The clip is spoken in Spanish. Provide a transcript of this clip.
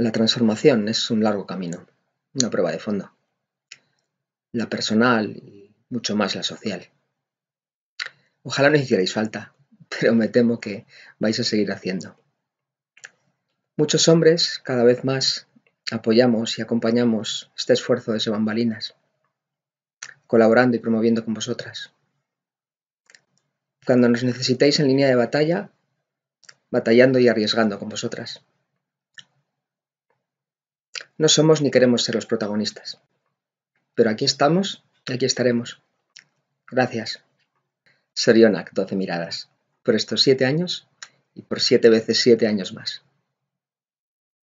La transformación es un largo camino, una prueba de fondo. La personal y mucho más la social. Ojalá no hicierais falta, pero me temo que vais a seguir haciendo. Muchos hombres, cada vez más, apoyamos y acompañamos este esfuerzo de bambalinas, colaborando y promoviendo con vosotras. Cuando nos necesitéis en línea de batalla, batallando y arriesgando con vosotras. No somos ni queremos ser los protagonistas, pero aquí estamos y aquí estaremos. Gracias. Sorionak, 12 miradas, por estos siete años y por siete veces siete años más.